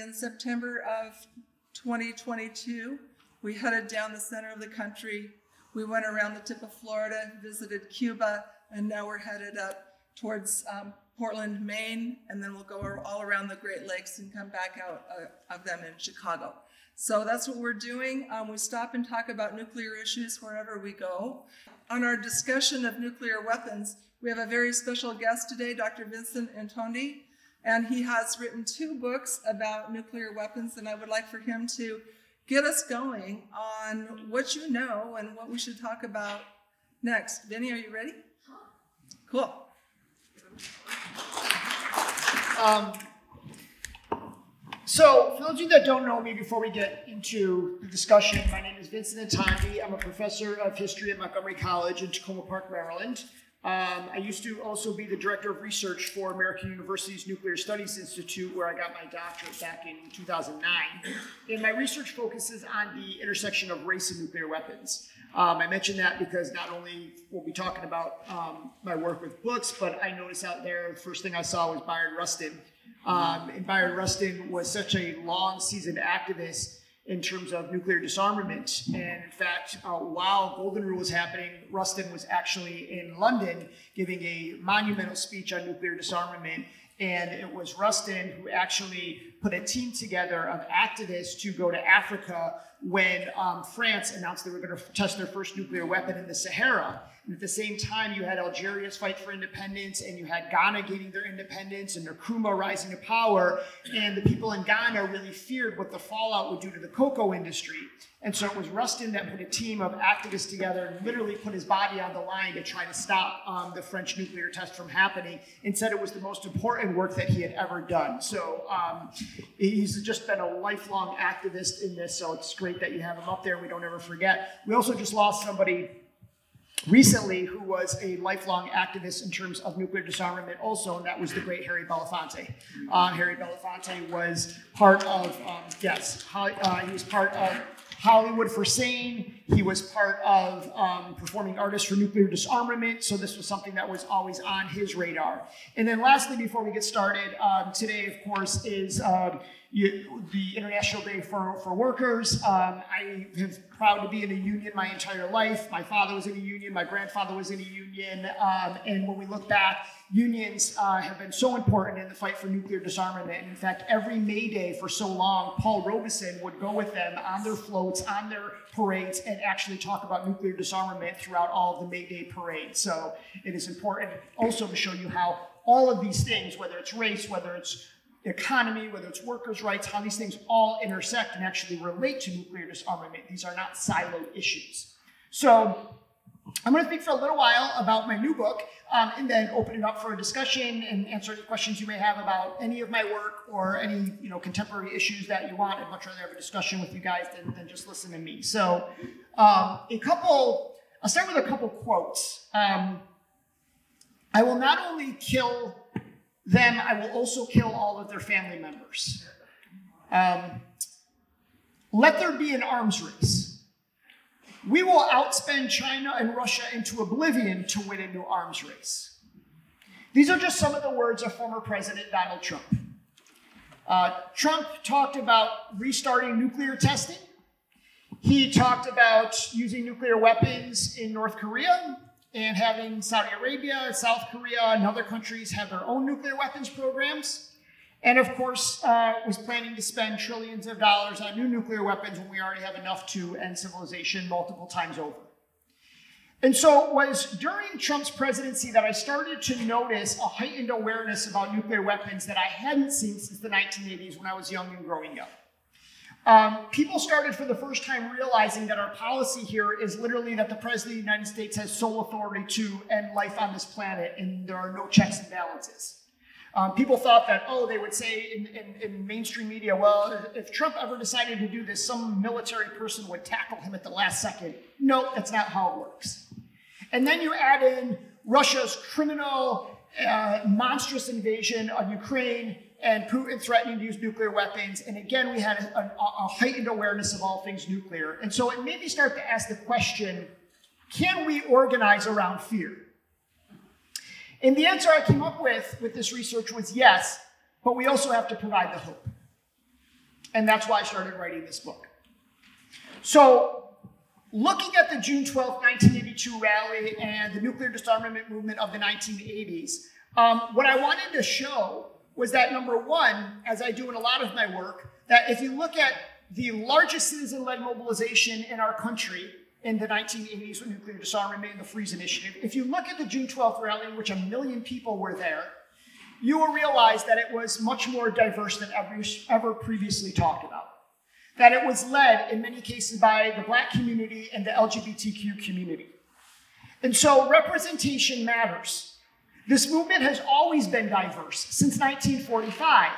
in September of 2022, we headed down the center of the country. We went around the tip of Florida, visited Cuba, and now we're headed up towards um, Portland, Maine, and then we'll go all around the Great Lakes and come back out uh, of them in Chicago. So that's what we're doing. Um, we stop and talk about nuclear issues wherever we go. On our discussion of nuclear weapons, we have a very special guest today, Dr. Vincent Intondi, and he has written two books about nuclear weapons, and I would like for him to get us going on what you know and what we should talk about next. Vinny, are you ready? Cool. Um, so, for those of you that don't know me, before we get into the discussion, my name is Vincent Intondi. I'm a professor of history at Montgomery College in Takoma Park, Maryland. Um, I used to also be the director of research for American University's Nuclear Studies Institute, where I got my doctorate back in 2009. And my research focuses on the intersection of race and nuclear weapons. Um, I mentioned that because not only we'll be talking about um, my work with books, but I noticed out there, the first thing I saw was Bayard Rustin. Um, and Bayard Rustin was such a long seasoned activist in terms of nuclear disarmament. And in fact, uh, while Golden Rule was happening, Rustin was actually in London giving a monumental speech on nuclear disarmament. And it was Rustin who actually put a team together of activists to go to Africa when um, France announced they were going to test their first nuclear weapon in the Sahara. And at the same time, you had Algeria's fight for independence, and you had Ghana gaining their independence, and Nkrumah rising to power. And the people in Ghana really feared what the fallout would do to the cocoa industry. And so it was Rustin that put a team of activists together and literally put his body on the line to try to stop um, the French nuclear test from happening, and said it was the most important work that he had ever done. So um, he's just been a lifelong activist in this. So it's great that you have him up there. We don't ever forget. We also just lost somebody recently who was a lifelong activist in terms of nuclear disarmament also, and that was the great Harry Belafonte. Uh, Harry Belafonte was part of, um, yes, uh, he was part of Hollywood for Sane. He was part of um, Performing Artists for Nuclear Disarmament, so this was something that was always on his radar. And then lastly, before we get started, um, today, of course, is um, you, the International Day for, for Workers. Um, I have proud to be in a union my entire life. My father was in a union, my grandfather was in a union, um, and when we look back, unions uh, have been so important in the fight for nuclear disarmament. And in fact, every May Day for so long, Paul Robeson would go with them on their floats, on their parades, and actually talk about nuclear disarmament throughout all of the May Day parades. So it is important also to show you how all of these things, whether it's race, whether it's economy, whether it's workers' rights, how these things all intersect and actually relate to nuclear disarmament. These are not siloed issues. So I'm going to speak for a little while about my new book um, and then open it up for a discussion and answer any questions you may have about any of my work or any you know contemporary issues that you want. I'd much rather have a discussion with you guys than, than just listen to me. So um, a couple, I'll start with a couple quotes. Um, I will not only kill them, I will also kill all of their family members. Um, let there be an arms race. We will outspend China and Russia into oblivion to win a new arms race. These are just some of the words of former President Donald Trump. Uh, Trump talked about restarting nuclear testing. He talked about using nuclear weapons in North Korea and having Saudi Arabia, South Korea, and other countries have their own nuclear weapons programs. And of course, uh, was planning to spend trillions of dollars on new nuclear weapons when we already have enough to end civilization multiple times over. And so it was during Trump's presidency that I started to notice a heightened awareness about nuclear weapons that I hadn't seen since the 1980s when I was young and growing up. Um, people started for the first time realizing that our policy here is literally that the President of the United States has sole authority to end life on this planet and there are no checks and balances. Um, people thought that, oh, they would say in, in, in, mainstream media, well, if Trump ever decided to do this, some military person would tackle him at the last second. No, that's not how it works. And then you add in Russia's criminal, uh, monstrous invasion of Ukraine and Putin threatening to use nuclear weapons. And again, we had a, a, a, heightened awareness of all things nuclear. And so it made me start to ask the question can we organize around fear? And the answer I came up with with this research was yes, but we also have to provide the hope. And that's why I started writing this book. So, looking at the June 12, 1982 rally and the nuclear disarmament movement of the 1980s, um, what I wanted to show was that number one, as I do in a lot of my work, that if you look at the largest citizen led mobilization in our country in the 1980s with nuclear disarmament and the Freeze Initiative, if you look at the June 12th rally in which a million people were there, you will realize that it was much more diverse than ever, ever previously talked about. That it was led in many cases by the black community and the LGBTQ community. And so representation matters. This movement has always been diverse since 1945,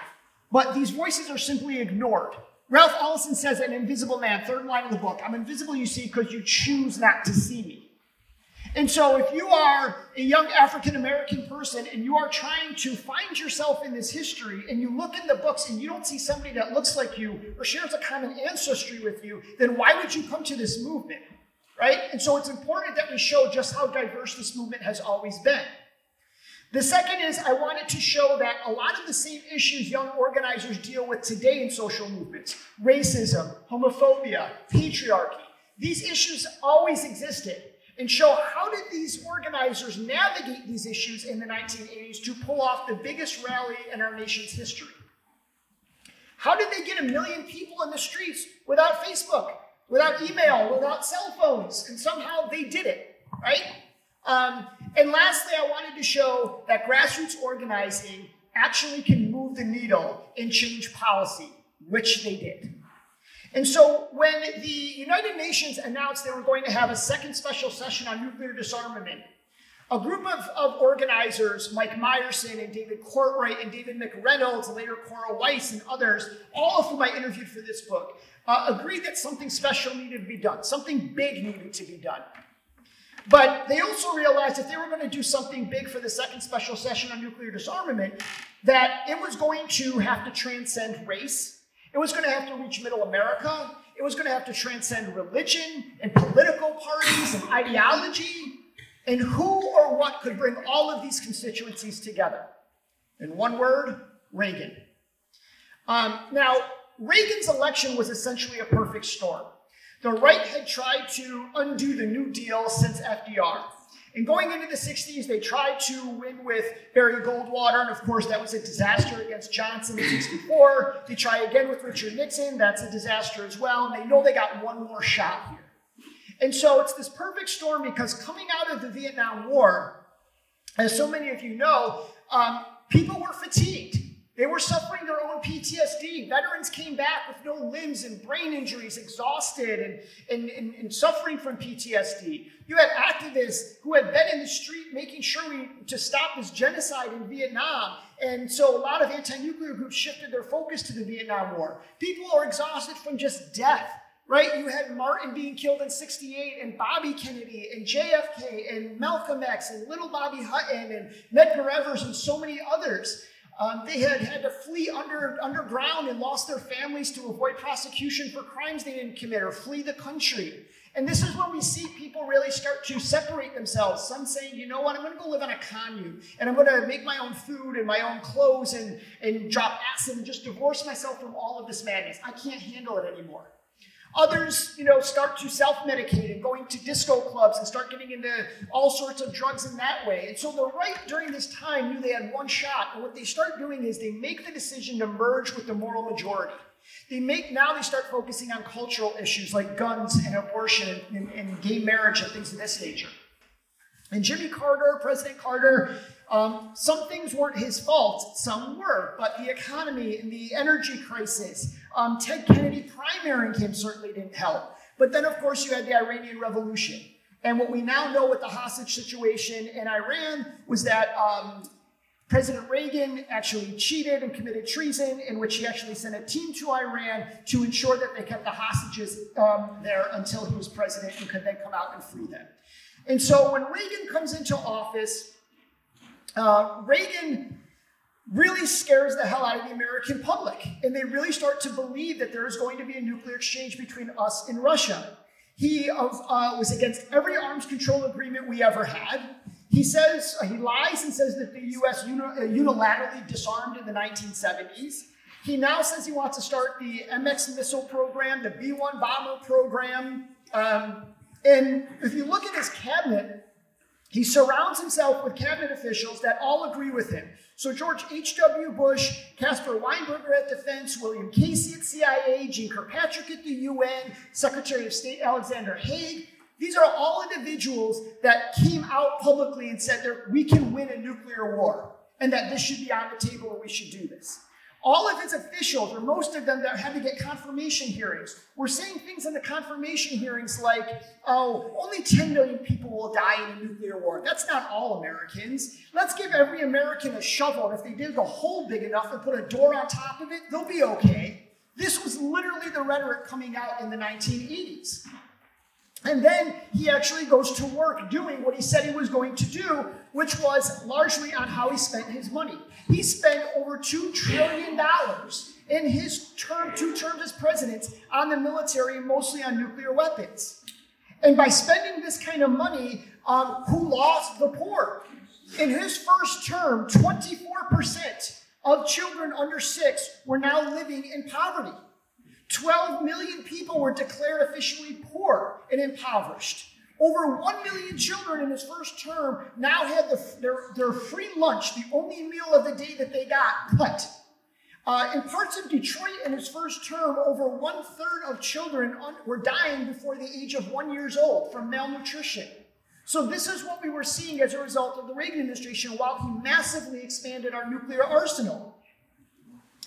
but these voices are simply ignored. Ralph Ellison says, an invisible man, third line of the book, I'm invisible, you see, because you choose not to see me. And so, if you are a young African American person and you are trying to find yourself in this history and you look in the books and you don't see somebody that looks like you or shares a common ancestry with you, then why would you come to this movement? Right? And so, it's important that we show just how diverse this movement has always been. The second is I wanted to show that a lot of the same issues young organizers deal with today in social movements racism, homophobia, patriarchy these issues always existed and show how did these organizers navigate these issues in the 1980s to pull off the biggest rally in our nation's history. How did they get a million people in the streets without Facebook, without email, without cell phones? And somehow they did it, right? Um, and lastly, I wanted to show that grassroots organizing actually can move the needle and change policy, which they did. And so when the United Nations announced they were going to have a second special session on nuclear disarmament, a group of, of organizers, Mike Meyerson and David Cortright and David McReynolds, later Cora Weiss and others, all of whom I interviewed for this book, uh, agreed that something special needed to be done, something big needed to be done. But they also realized if they were going to do something big for the second special session on nuclear disarmament, that it was going to have to transcend race, it was going to have to reach middle America. It was going to have to transcend religion and political parties and ideology. And who or what could bring all of these constituencies together? In one word, Reagan. Um, now, Reagan's election was essentially a perfect storm. The right had tried to undo the New Deal since FDR. And going into the 60s, they tried to win with Barry Goldwater, and of course, that was a disaster against Johnson in 64. They try again with Richard Nixon, that's a disaster as well, and they know they got one more shot here. And so it's this perfect storm because coming out of the Vietnam War, as so many of you know, um, people were fatigued. They were suffering their own PTSD. Veterans came back with no limbs and brain injuries, exhausted and, and, and, and, suffering from PTSD. You had activists who had been in the street making sure we, to stop this genocide in Vietnam. And so a lot of anti nuclear groups shifted their focus to the Vietnam War. People are exhausted from just death. Right? You had Martin being killed in 68, and Bobby Kennedy, and JFK, and Malcolm X, and little Bobby Hutton, and Medgar Evers, and so many others. Um, they had had to flee under, underground and lost their families to avoid prosecution for crimes they didn't commit or flee the country. And this is when we see people really start to separate themselves. Some saying, you know what, I'm going to go live on a commune and I'm going to make my own food and my own clothes and, and drop acid and just divorce myself from all of this madness. I can't handle it anymore. Others, you know, start to self-medicate and going to disco clubs and start getting into all sorts of drugs in that way. And so the right during this time knew they had one shot. And what they start doing is they make the decision to merge with the moral majority. They make now they start focusing on cultural issues like guns and abortion and, and, gay marriage and things of this nature. And Jimmy Carter, President Carter, um, some things weren't his fault, some were, but the economy and the energy crisis, um, Ted Kennedy primarying him certainly didn't help. But then, of course, you had the Iranian Revolution. And what we now know with the hostage situation in Iran was that um, President Reagan actually cheated and committed treason, in which he actually sent a team to Iran to ensure that they kept the hostages um, there until he was president and could then come out and free them. And so when Reagan comes into office, uh, Reagan really scares the hell out of the American public. And they really start to believe that there is going to be a nuclear exchange between us and Russia. He uh, was against every arms control agreement we ever had. He says, uh, he lies and says that the US uh, unilaterally disarmed in the 1970s. He now says he wants to start the MX missile program, the B 1 bomber program. Um, and if you look at his cabinet, he surrounds himself with cabinet officials that all agree with him. So George H.W. Bush, Caspar Weinberger at Defense, William Casey at CIA, Jeane Kirkpatrick at the UN, Secretary of State Alexander Haig. These are all individuals that came out publicly and said that we can win a nuclear war and that this should be on the table and we should do this. All of his officials, or most of them that had to get confirmation hearings, were saying things in the confirmation hearings like, oh, only 10 million people will die in a nuclear war. That's not all Americans. Let's give every American a shovel, and if they dig a hole big enough and put a door on top of it, they'll be okay. This was literally the rhetoric coming out in the 1980s. And then he actually goes to work doing what he said he was going to do, which was largely on how he spent his money. He spent over $2 trillion in his term, two terms as president on the military, mostly on nuclear weapons. And by spending this kind of money, um, who lost the poor? In his first term, 24% of children under six were now living in poverty. 12 million people were declared officially poor and impoverished. Over 1 million children in his first term now had the, their, their free lunch, the only meal of the day that they got, cut. Uh, in parts of Detroit in his first term, over one third of children were dying before the age of one years old from malnutrition. So this is what we were seeing as a result of the Reagan administration while he massively expanded our nuclear arsenal.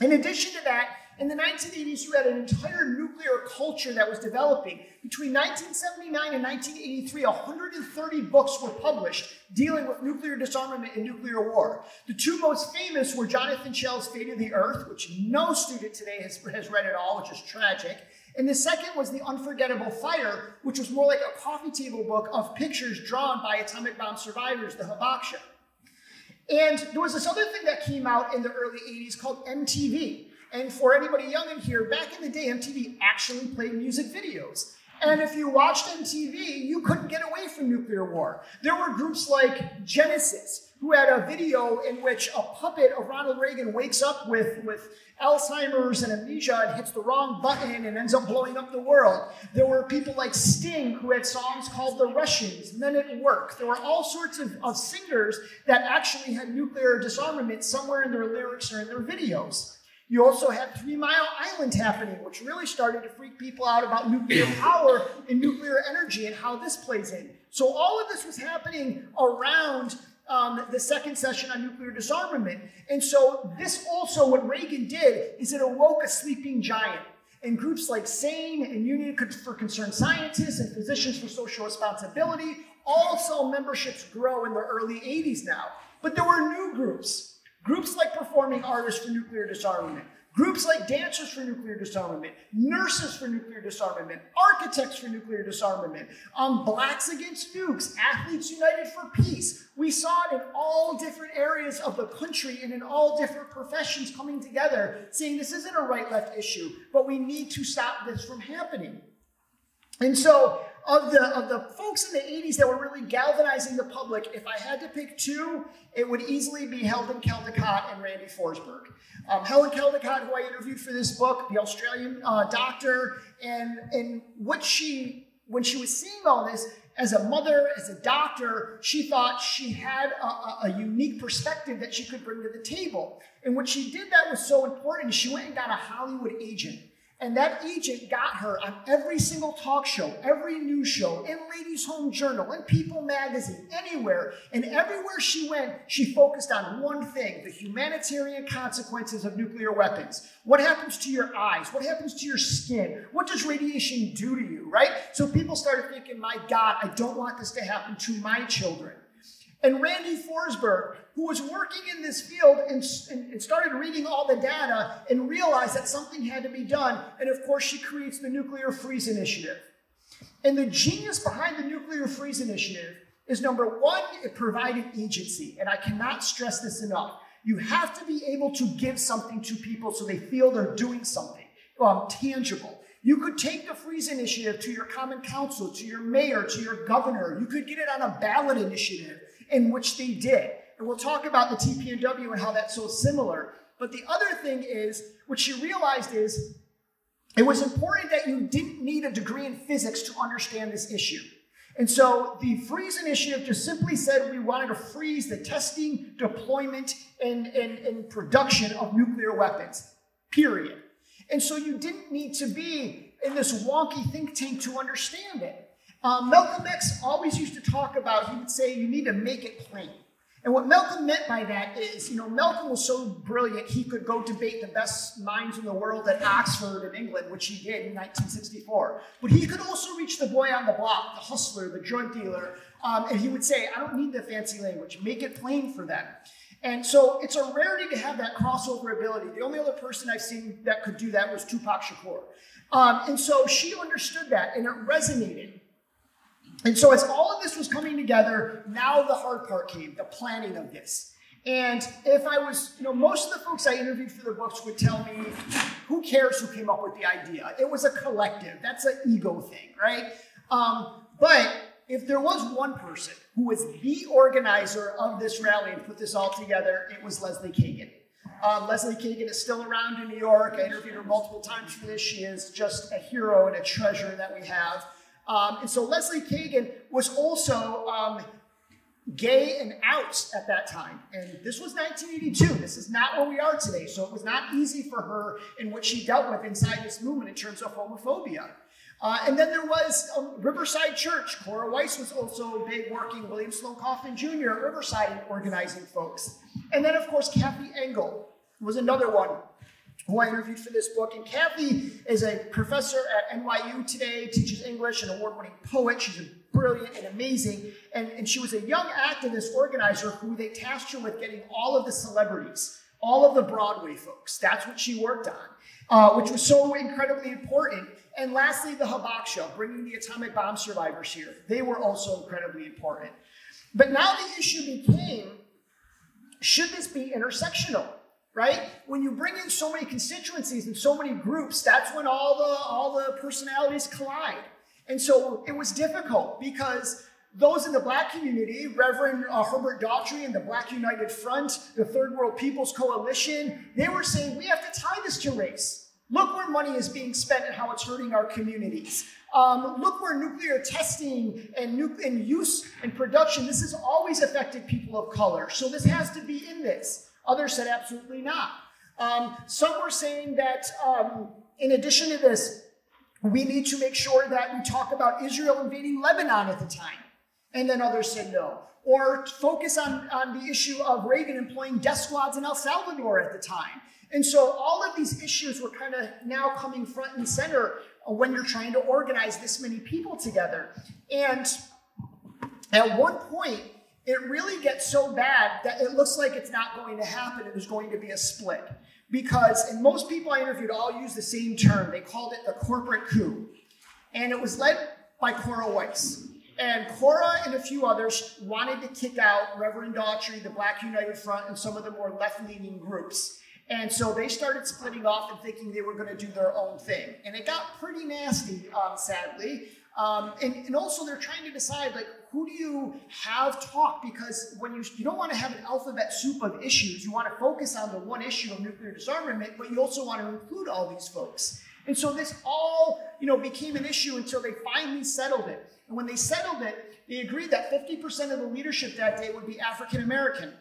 In addition to that, in the 1980s, you had an entire nuclear culture that was developing. Between 1979 and 1983, 130 books were published dealing with nuclear disarmament and nuclear war. The two most famous were Jonathan Schell's Fate of the Earth, which no student today has, has read at all, which is tragic. And the second was The Unforgettable Fire, which was more like a coffee table book of pictures drawn by atomic bomb survivors, the Hibakusha. And there was this other thing that came out in the early 80s called MTV. And for anybody young in here, back in the day, MTV actually played music videos. And if you watched MTV, you couldn't get away from nuclear war. There were groups like Genesis, who had a video in which a puppet of Ronald Reagan wakes up with, with Alzheimer's and amnesia and hits the wrong button and ends up blowing up the world. There were people like Sting who had songs called The Russians, Men at Work. There were all sorts of, of singers that actually had nuclear disarmament somewhere in their lyrics or in their videos. You also had Three Mile Island happening, which really started to freak people out about nuclear power and nuclear energy and how this plays in. So all of this was happening around um, the second session on nuclear disarmament. And so this also, what Reagan did, is it awoke a sleeping giant. And groups like SANE and Union for Concerned Scientists and Physicians for Social Responsibility all saw memberships grow in the early 80s now. But there were new groups Groups like Performing Artists for Nuclear Disarmament, groups like Dancers for Nuclear Disarmament, Nurses for Nuclear Disarmament, Architects for Nuclear Disarmament, um, Blacks Against Nukes, Athletes United for Peace. We saw it in all different areas of the country and in all different professions coming together, saying this isn't a right left issue, but we need to stop this from happening. And so of the of the folks in the 80s that were really galvanizing the public, if I had to pick two, it would easily be Helen Caldicott and Randy Forsberg. Um, Helen Caldicott, who I interviewed for this book, the Australian uh, doctor, and and what she when she was seeing all this as a mother, as a doctor, she thought she had a, a, a unique perspective that she could bring to the table. And what she did that was so important. She went and got a Hollywood agent and that agent got her on every single talk show, every news show, in Ladies Home Journal, in People Magazine, anywhere. And everywhere she went, she focused on one thing the humanitarian consequences of nuclear weapons. What happens to your eyes? What happens to your skin? What does radiation do to you, right? So people started thinking, my God, I don't want this to happen to my children. And Randy Forsberg, who was working in this field and, and, started reading all the data and realized that something had to be done. And of course, she creates the Nuclear Freeze Initiative. And the genius behind the Nuclear Freeze Initiative is number one, it provided agency. And I cannot stress this enough. You have to be able to give something to people so they feel they're doing something um, tangible. You could take the freeze initiative to your common council, to your mayor, to your governor. You could get it on a ballot initiative in which they did. And we'll talk about the TPNW and how that's so similar. But the other thing is, what she realized is, it was important that you didn't need a degree in physics to understand this issue. And so the freeze initiative just simply said we wanted to freeze the testing, deployment, and, and, and production of nuclear weapons, period. And so you didn't need to be in this wonky think tank to understand it. Um, Malcolm X always used to talk about, he would say, you need to make it plain. And what Malcolm meant by that is, you know, Malcolm was so brilliant, he could go debate the best minds in the world at Oxford in England, which he did in 1964. But he could also reach the boy on the block, the hustler, the drug dealer, um, and he would say, I don't need the fancy language, make it plain for them. And so it's a rarity to have that crossover ability. The only other person I've seen that could do that was Tupac Shakur. Um, and so she understood that and it resonated. And so as all of this was coming together, now the hard part came, the planning of this. And if I was, you know, most of the folks I interviewed for the books would tell me, who cares who came up with the idea? It was a collective. That's an ego thing, right? Um, but if there was one person who was the organizer of this rally and put this all together, it was Leslie Cagan. Um, Leslie Cagan is still around in New York. I interviewed her multiple times for this. She is just a hero and a treasure that we have. Um, and so Leslie Cagan was also um, gay and out at that time. And this was 1982. This is not where we are today. So it was not easy for her in what she dealt with inside this movement in terms of homophobia. Uh, and then there was um, Riverside Church. Cora Weiss was also big working, William Sloane Coffin Jr. Riverside organizing folks. And then, of course, Kathy Engel was another one who I interviewed for this book. And Kathy is a professor at NYU today, teaches English, an award winning poet. She's a brilliant and amazing. And, and she was a young activist organizer who they tasked her with getting all of the celebrities, all of the Broadway folks. That's what she worked on, uh, which was so incredibly important. And lastly, the Hibakusha, bringing the atomic bomb survivors here. They were also incredibly important. But now the issue became should this be intersectional? Right? When you bring in so many constituencies and so many groups, that's when all the all the personalities collide. And so it was difficult because those in the black community, Reverend uh, Herbert Daughtry and the Black United Front, the Third World People's Coalition, they were saying we have to tie this to race. Look where money is being spent and how it's hurting our communities. Um, look where nuclear testing and, nu- and use and production, this has always affected people of color. So this has to be in this. Others said absolutely not. Um, some were saying that um, in addition to this, we need to make sure that we talk about Israel invading Lebanon at the time. And then others said no. Or focus on, on the issue of Reagan employing death squads in El Salvador at the time. And so all of these issues were kind of now coming front and center when you're trying to organize this many people together. And at one point, it really gets so bad that it looks like it's not going to happen and there's going to be a split. Because, and most people I interviewed all use the same term. They called it the corporate coup. And it was led by Cora Weiss. And Cora and a few others wanted to kick out Reverend Daughtry, the Black United Front, and some of the more left leaning groups. And so they started splitting off and thinking they were going to do their own thing. And it got pretty nasty, um, sadly. Um, and, and also they're trying to decide like who do you have talk? Because when you you don't want to have an alphabet soup of issues. You want to focus on the one issue of nuclear disarmament but you also want to include all these folks. And so this all you know became an issue until they finally settled it. And when they settled it they agreed that 50% of the leadership that day would be african american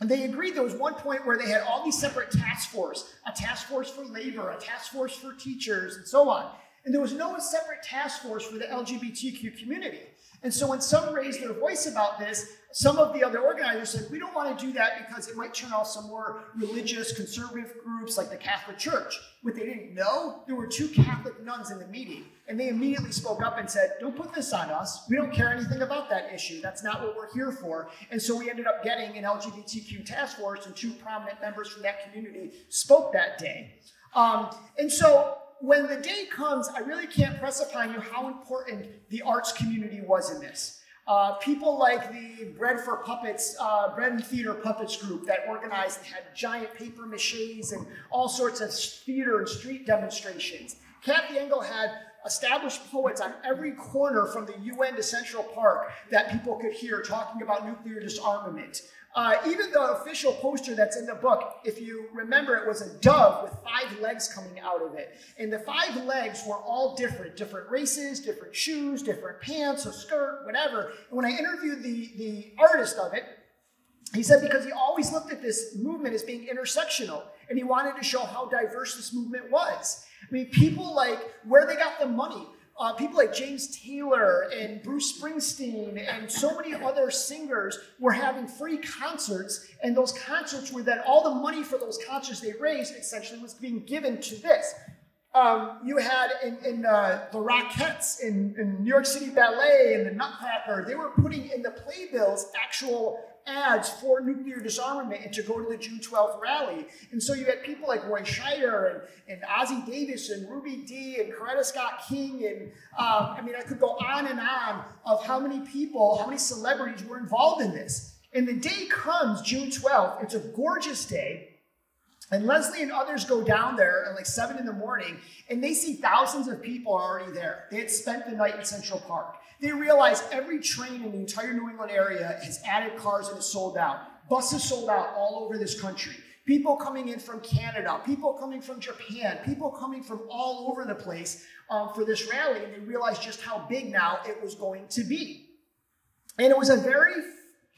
and they agreed there was one point where they had all these separate task force a task force for labor a task force for teachers and so on. And there was no separate task force for the LGBTQ community. And so when some raised their voice about this, some of the other organizers said, we don't want to do that because it might turn off some more religious conservative groups like the Catholic Church. What they didn't know, there were two Catholic nuns in the meeting, and they immediately spoke up and said, don't put this on us. We don't care anything about that issue. That's not what we're here for. And so we ended up getting an LGBTQ task force, and two prominent members from that community spoke that day. Um, and so when the day comes, I really can't press upon you how important the arts community was in this. Uh, people like the Bread for Puppets, uh, Bread and Theater Puppets group that organized and had giant paper maches and all sorts of theater and street demonstrations. Kathy Engel had established poets on every corner from the UN to Central Park that people could hear talking about nuclear disarmament. Uh, even the official poster that's in the book, if you remember, it was a dove with five legs coming out of it. And the five legs were all different different races, different shoes, different pants, a skirt, whatever. And when I interviewed the, the artist of it, he said because he always looked at this movement as being intersectional and he wanted to show how diverse this movement was. I mean, people like where they got the money. Uh, people like James Taylor and Bruce Springsteen and so many other singers were having free concerts, and those concerts were then all the money for those concerts they raised essentially was being given to this. Um, you had in, in uh, the Rockettes in, in, New York City Ballet and the Nutcracker, they were putting in the playbills actual ads for nuclear disarmament and to go to the June 12th rally. And so you had people like Roy Scheider and, and Ossie Davis and Ruby Dee and Coretta Scott King. And um, I mean, I could go on and on of how many people, how many celebrities were involved in this. And the day comes, June 12th, it's a gorgeous day. And Leslie and others go down there at like seven in the morning and they see thousands of people already there. They had spent the night in Central Park. They realize every train in the entire New England area has added cars and is sold out. Buses sold out all over this country. People coming in from Canada, people coming from Japan, people coming from all over the place um, for this rally, and they realized just how big now it was going to be. And it was a very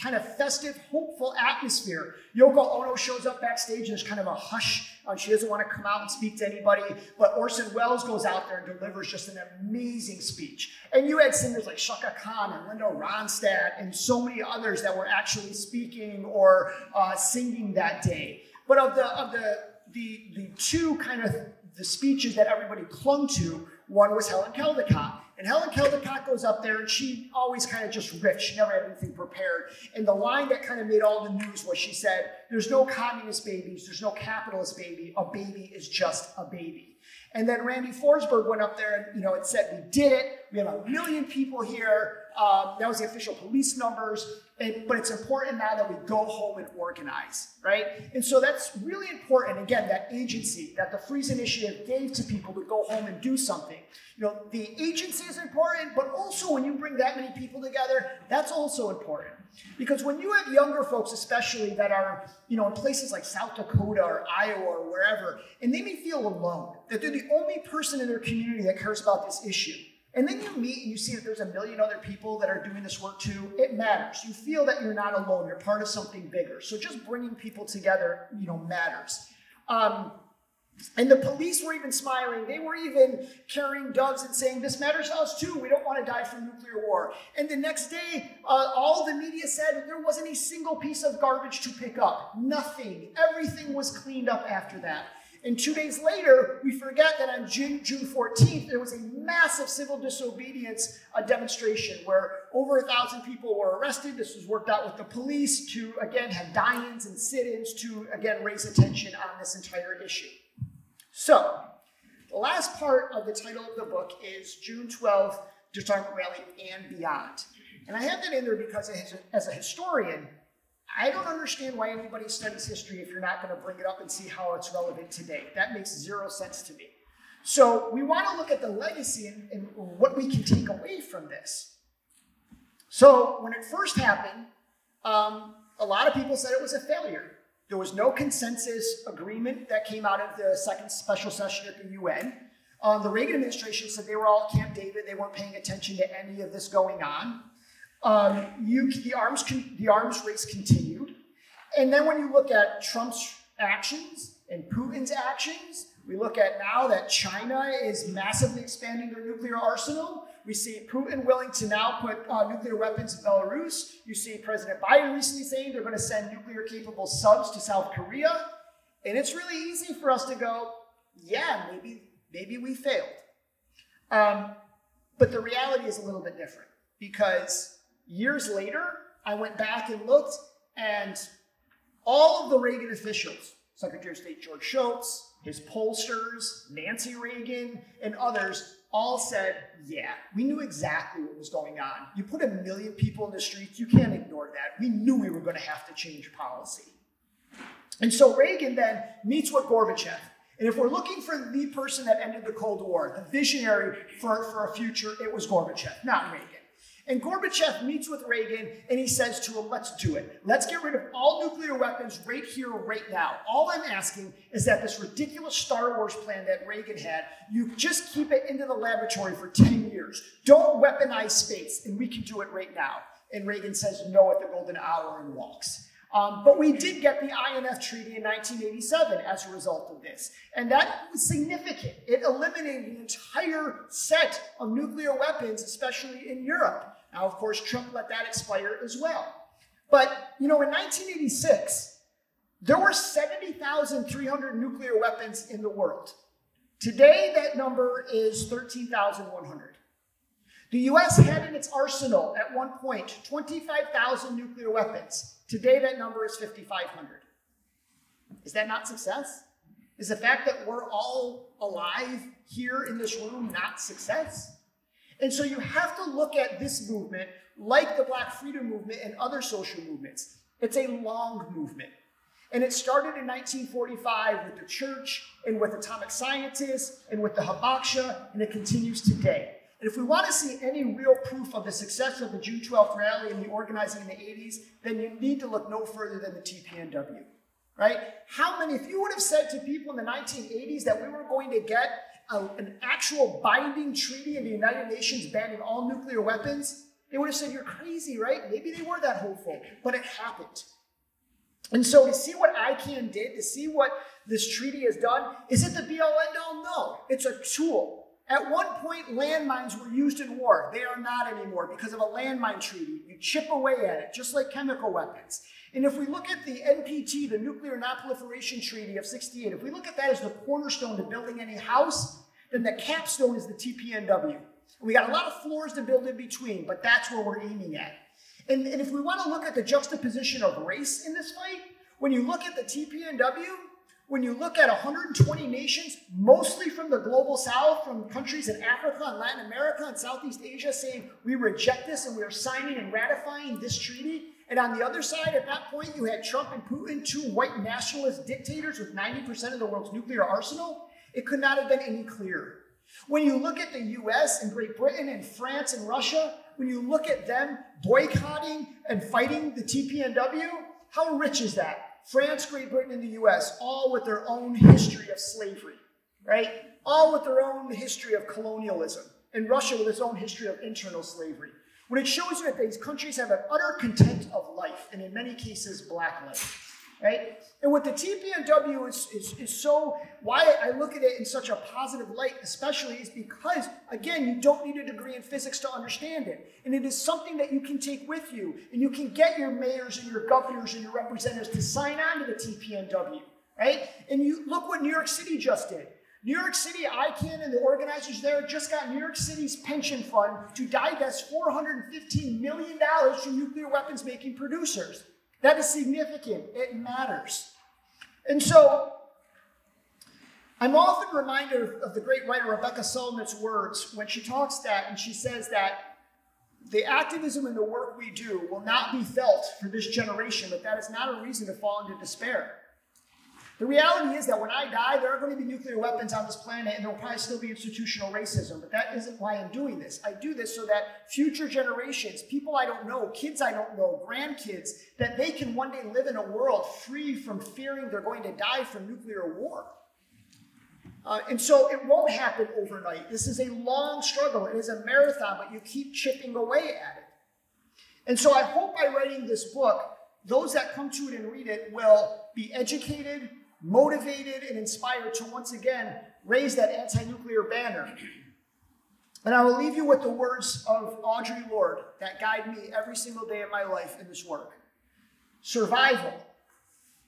kind of festive, hopeful atmosphere. Yoko Ono shows up backstage and there's kind of a hush. Uh, she doesn't want to come out and speak to anybody, but Orson Welles goes out there and delivers just an amazing speech. And you had singers like Chaka Khan and Linda Ronstadt and so many others that were actually speaking or uh, singing that day. But of the of the the the two kind of the speeches that everybody clung to, one was Helen Caldicott. And Helen Caldicott goes up there and she always kind of just ripped. She never had anything prepared. And the line that kind of made all the news was she said, There's no communist babies, there's no capitalist baby. A baby is just a baby. And then Randy Forsberg went up there and you know it said, We did it. We have a million people here. Um, that was the official police numbers. And, but it's important now that we go home and organize, right? And so that's really important. Again, that agency that the Freeze Initiative gave to people to go home and do something. You know, the agency is important, but also when you bring that many people together, that's also important. Because when you have younger folks, especially that are, you know, in places like South Dakota or Iowa or wherever, and they may feel alone, that they're the only person in their community that cares about this issue. And then you meet and you see that there's a million other people that are doing this work too. It matters. You feel that you're not alone. You're part of something bigger. So just bringing people together, you know, matters. Um, and the police were even smiling. They were even carrying doves and saying, This matters to us too. We don't want to die from nuclear war. And the next day, uh, all the media said there wasn't a single piece of garbage to pick up. Nothing. Everything was cleaned up after that. And two days later, we forget that on June, June 14th, there was a massive civil disobedience uh, demonstration where over a thousand people were arrested. This was worked out with the police to, again, have die-ins and sit-ins to, again, raise attention on this entire issue. So, the last part of the title of the book is June 12th, Disarmament Rally and Beyond. And I have that in there because as a, as a historian, I don't understand why anybody studies history if you're not going to bring it up and see how it's relevant today. That makes zero sense to me. So we want to look at the legacy and, and what we can take away from this. So when it first happened, um, a lot of people said it was a failure. There was no consensus agreement that came out of the second special session at the UN. Um, the Reagan administration said they were all at Camp David. They weren't paying attention to any of this going on. Um, you, the, arms the arms race continued. And then when you look at Trump's actions and Putin's actions, we look at now that China is massively expanding their nuclear arsenal. We see Putin willing to now put uh, nuclear weapons in Belarus. You see President Biden recently saying they're going to send nuclear capable subs to South Korea. And it's really easy for us to go, yeah, maybe, maybe we failed. Um, but the reality is a little bit different because years later, I went back and looked, and all of the Reagan officials, Secretary of State George Shultz, his pollsters, Nancy Reagan, and others all said, yeah, we knew exactly what was going on. You put a million people in the streets, you can't ignore that. We knew we were going to have to change policy. And so Reagan then meets with Gorbachev. And if we're looking for the person that ended the Cold War, the visionary for, for a future, it was Gorbachev, not Reagan. And Gorbachev meets with Reagan and he says to him, let's do it. Let's get rid of all nuclear weapons right here, right now. All I'm asking is that this ridiculous Star Wars plan that Reagan had, you just keep it into the laboratory for 10 years. Don't weaponize space, and we can do it right now. And Reagan says no at the golden hour and walks. Um, but we did get the INF Treaty in 1987 as a result of this. And that was significant. It eliminated the entire set of nuclear weapons, especially in Europe. Now, of course, Trump let that expire as well. But, you know, in 1986, there were 70,300 nuclear weapons in the world. Today, that number is 13,100. The US had in its arsenal at one point 25,000 nuclear weapons. Today, that number is 5,500. Is that not success? Is the fact that we're all alive here in this room not success? And so you have to look at this movement like the Black Freedom Movement and other social movements. It's a long movement. And it started in 1945 with the church and with atomic scientists and with the Hibakusha, and it continues today. And if we want to see any real proof of the success of the June 12th rally and the organizing in the 80s, then you need to look no further than the TPNW. Right? How many, if you would have said to people in the 1980s that we were going to get a, an actual binding treaty in the United Nations banning all nuclear weapons, they would have said, You're crazy, right? Maybe they were that hopeful, but it happened. And so to see what ICAN did, to see what this treaty has done, is it the be all end all? No. It's a tool. At one point, landmines were used in war. They are not anymore because of a landmine treaty. You chip away at it, just like chemical weapons. And if we look at the NPT, the Nuclear Nonproliferation Treaty of 68, if we look at that as the cornerstone to building any house, then the capstone is the TPNW. We got a lot of floors to build in between, but that's where we're aiming at. And, and if we want to look at the juxtaposition of race in this fight, when you look at the TPNW, when you look at 120 nations, mostly from the global south, from countries in Africa and Latin America and Southeast Asia, saying we reject this and we are signing and ratifying this treaty, and on the other side, at that point, you had Trump and Putin, two white nationalist dictators with 90% of the world's nuclear arsenal. It could not have been any clearer. When you look at the US and Great Britain and France and Russia, when you look at them boycotting and fighting the TPNW, how rich is that? France, Great Britain, and the US, all with their own history of slavery, right? All with their own history of colonialism. And Russia with its own history of internal slavery when it shows you that these countries have an utter contempt of life, and in many cases, black life. Right? And what the TPNW is, is, is so, why I look at it in such a positive light, especially, is because, again, you don't need a degree in physics to understand it. And it is something that you can take with you, and you can get your mayors and your governors and your representatives to sign on to the TPNW. Right? And you look what New York City just did. New York City, ICAN and the organizers there just got New York City's pension fund to divest $415 million from nuclear weapons making producers. That is significant. It matters. And so, I'm often reminded of the great writer Rebecca Solnit's words when she talks that and she says that the activism and the work we do will not be felt for this generation, but that is not a reason to fall into despair. The reality is that when I die, there are going to be nuclear weapons on this planet and there will probably still be institutional racism, but that isn't why I'm doing this. I do this so that future generations, people I don't know, kids I don't know, grandkids, that they can one day live in a world free from fearing they're going to die from nuclear war. Uh, and so it won't happen overnight. This is a long struggle. It is a marathon, but you keep chipping away at it. And so I hope by writing this book, those that come to it and read it will be educated, motivated and inspired to once again raise that anti nuclear banner. And I will leave you with the words of Audre Lorde that guide me every single day of my life in this work. Survival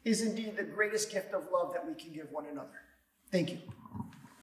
is indeed the greatest gift of love that we can give one another. Thank you.